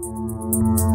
Música